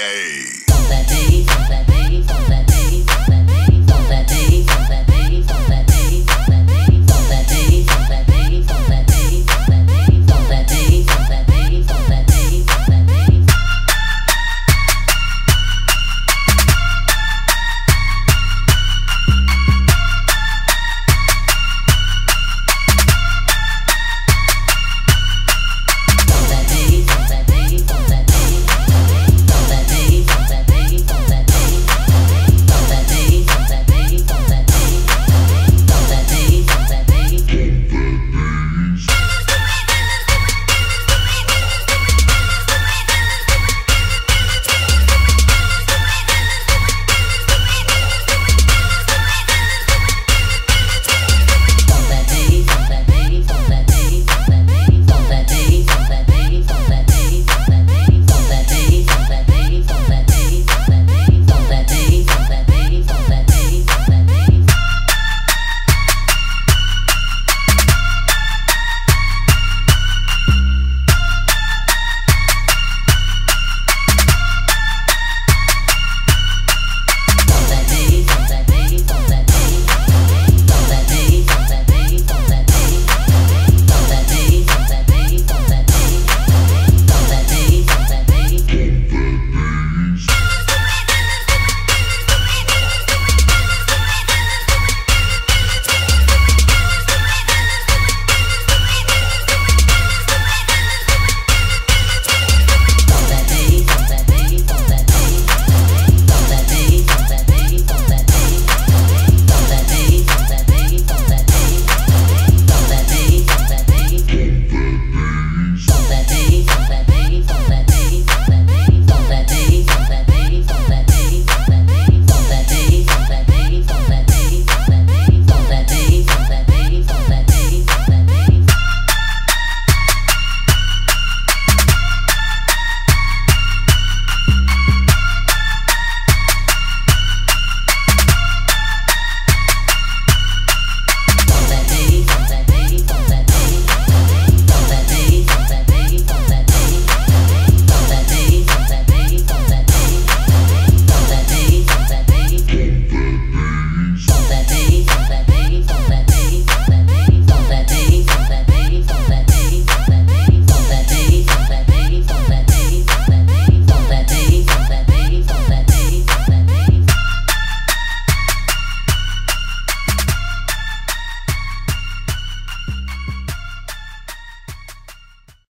Yay.